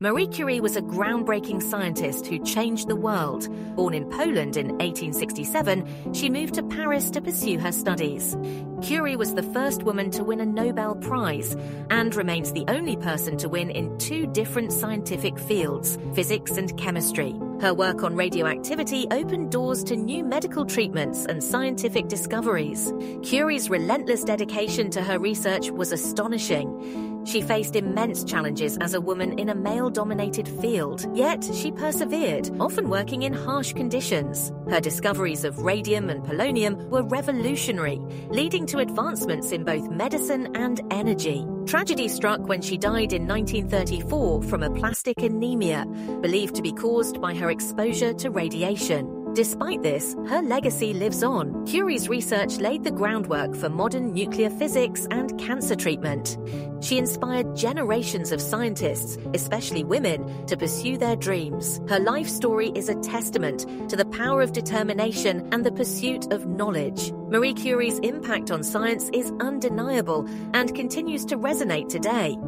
Marie Curie was a groundbreaking scientist who changed the world. Born in Poland in 1867, she moved to Paris to pursue her studies. Curie was the first woman to win a Nobel Prize and remains the only person to win in two different scientific fields, physics and chemistry. Her work on radioactivity opened doors to new medical treatments and scientific discoveries. Curie's relentless dedication to her research was astonishing. She faced immense challenges as a woman in a male dominated field, yet she persevered, often working in harsh conditions. Her discoveries of radium and polonium were revolutionary, leading to advancements in both medicine and energy. Tragedy struck when she died in 1934 from aplastic anemia, believed to be caused by her exposure to radiation. Despite this, her legacy lives on. Curie's research laid the groundwork for modern nuclear physics and cancer treatment. She inspired generations of scientists, especially women, to pursue their dreams. Her life story is a testament to the power of determination and the pursuit of knowledge. Marie Curie's impact on science is undeniable and continues to resonate today.